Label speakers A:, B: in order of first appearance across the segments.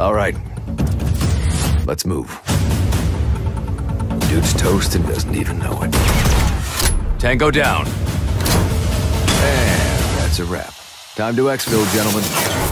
A: All right. Let's move. Dude's toast and doesn't even know it. Tango down. And that's a wrap. Time to exfil, gentlemen.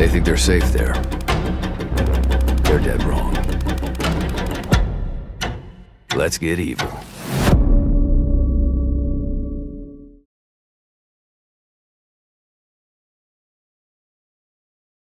A: They think they're safe there. They're dead wrong. Let's get evil.